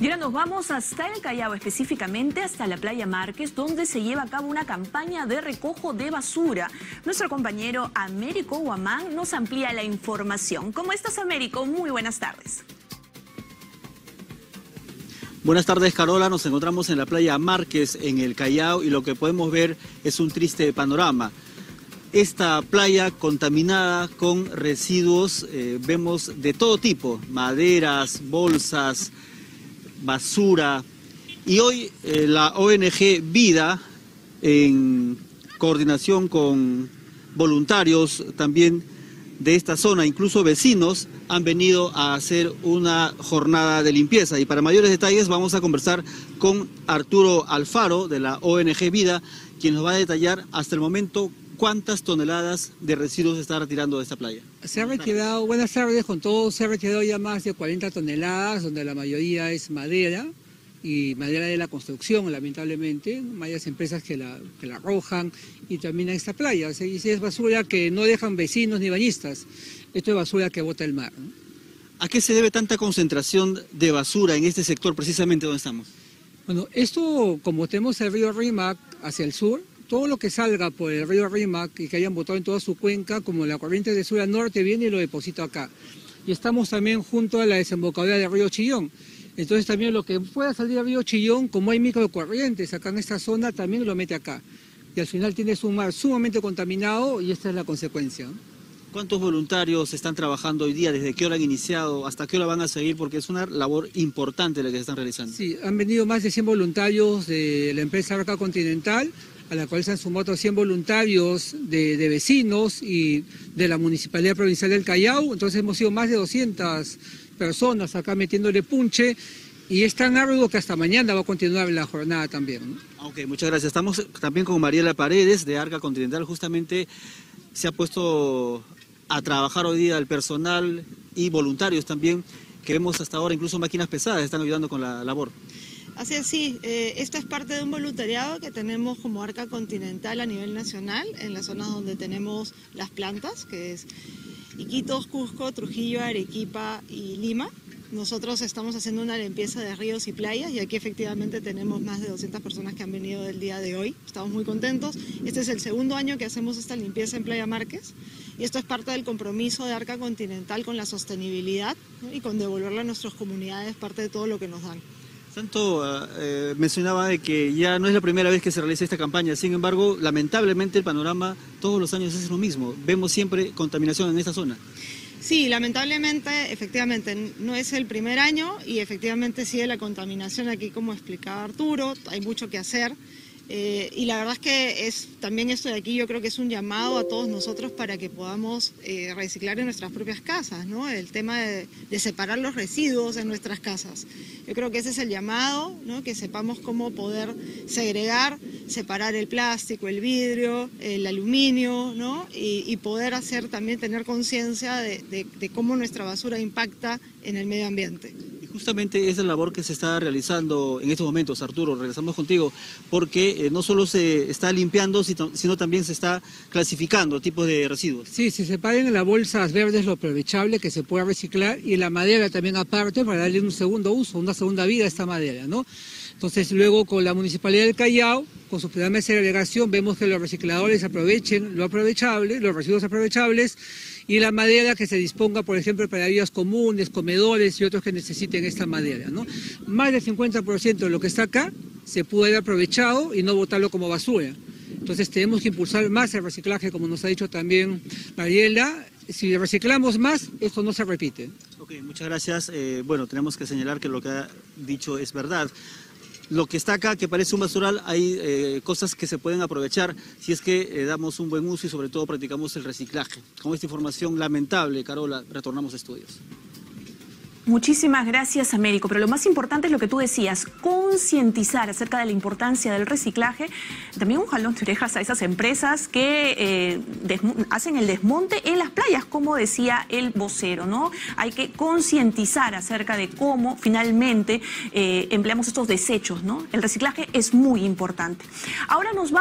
Y ahora nos vamos hasta el Callao, específicamente hasta la playa Márquez, donde se lleva a cabo una campaña de recojo de basura. Nuestro compañero Américo Guamán nos amplía la información. ¿Cómo estás, Américo? Muy buenas tardes. Buenas tardes, Carola. Nos encontramos en la playa Márquez, en el Callao, y lo que podemos ver es un triste panorama. Esta playa contaminada con residuos, eh, vemos de todo tipo, maderas, bolsas, basura. Y hoy eh, la ONG Vida, en coordinación con voluntarios también de esta zona, incluso vecinos, han venido a hacer una jornada de limpieza. Y para mayores detalles vamos a conversar con Arturo Alfaro de la ONG Vida, quien nos va a detallar hasta el momento cuántas toneladas de residuos se está retirando de esta playa. Se ha retirado, buenas tardes con todos, se ha retirado ya más de 40 toneladas, donde la mayoría es madera y madera de la construcción, lamentablemente, varias empresas que la, que la arrojan y también a esta playa. O sea, y es basura que no dejan vecinos ni bañistas, esto es basura que bota el mar. ¿A qué se debe tanta concentración de basura en este sector, precisamente donde estamos? Bueno, esto, como tenemos el río Rimac hacia el sur, todo lo que salga por el río Rímac y que hayan botado en toda su cuenca, como la corriente de sur a norte, viene y lo deposita acá. Y estamos también junto a la desembocadura del río Chillón. Entonces también lo que pueda salir del río Chillón, como hay microcorrientes acá en esta zona, también lo mete acá. Y al final tienes un mar sumamente contaminado y esta es la consecuencia. ¿Cuántos voluntarios están trabajando hoy día? ¿Desde qué hora han iniciado? ¿Hasta qué hora van a seguir? Porque es una labor importante la que se están realizando. Sí, han venido más de 100 voluntarios de la empresa Arca Continental, a la cual se han sumado 100 voluntarios de, vecinos y de la Municipalidad Provincial del Callao. Entonces hemos sido más de 200 personas acá metiéndole punche y es tan arduo que hasta mañana va a continuar la jornada también. Ok, muchas gracias. Estamos también con Mariela Paredes de Arca Continental. Justamente se ha puesto a trabajar hoy día el personal y voluntarios también, que vemos hasta ahora incluso máquinas pesadas están ayudando con la labor. Así es, sí, eh, esto es parte de un voluntariado que tenemos como Arca Continental a nivel nacional, en las zonas donde tenemos las plantas, que es Iquitos, Cusco, Trujillo, Arequipa y Lima. Nosotros estamos haciendo una limpieza de ríos y playas y aquí efectivamente tenemos más de 200 personas que han venido el día de hoy. Estamos muy contentos. Este es el segundo año que hacemos esta limpieza en Playa Márquez y esto es parte del compromiso de Arca Continental con la sostenibilidad y con devolverle a nuestras comunidades parte de todo lo que nos dan. Santo ah, eh, mencionaba de que ya no es la primera vez que se realiza esta campaña, sin embargo, lamentablemente el panorama todos los años es lo mismo. Vemos siempre contaminación en esta zona. Sí, lamentablemente, efectivamente, no es el primer año y efectivamente sigue la contaminación aquí, como explicaba Arturo, hay mucho que hacer. Eh, y la verdad es que es también esto de aquí yo creo que es un llamado a todos nosotros para que podamos eh, reciclar en nuestras propias casas, ¿no? El tema de, separar los residuos en nuestras casas. Yo creo que ese es el llamado, ¿no? Que sepamos cómo poder segregar, separar el plástico, el vidrio, el aluminio, ¿no? Y, poder hacer también tener conciencia de cómo nuestra basura impacta en el medio ambiente justamente es la labor que se está realizando en estos momentos, Arturo, regresamos contigo, porque eh, no solo se está limpiando, sino, también se está clasificando tipos de residuos. Sí, se separan en las bolsas verdes lo aprovechable que se pueda reciclar y la madera también aparte para darle un segundo uso, una segunda vida a esta madera, ¿no? Entonces luego con la Municipalidad del Callao, con su programa de segregación, vemos que los recicladores aprovechen lo aprovechable, los residuos aprovechables y la madera que se disponga, por ejemplo, para vías comunes, comedores y otros que necesiten esta madera. ¿no? Más del 50% de lo que está acá se puede haber aprovechado y no botarlo como basura. Entonces tenemos que impulsar más el reciclaje, como nos ha dicho también Mariela. Si reciclamos más, esto no se repite. Ok, muchas gracias. Eh, bueno, tenemos que señalar que lo que ha dicho es verdad lo que está acá, que parece un basural, hay eh, cosas que se pueden aprovechar si es que eh, damos un buen uso y sobre todo practicamos el reciclaje. Con esta información lamentable, Carola, retornamos a estudios. Muchísimas gracias, Américo. Pero lo más importante es lo que tú decías, concientizar acerca de la importancia del reciclaje. También un jalón de orejas a esas empresas que eh, hacen el desmonte en las playas, como decía el vocero, ¿no? Hay que concientizar acerca de cómo finalmente eh, empleamos estos desechos, ¿no? El reciclaje es muy importante. Ahora nos vamos...